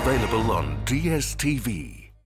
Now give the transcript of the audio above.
Available on DSTV.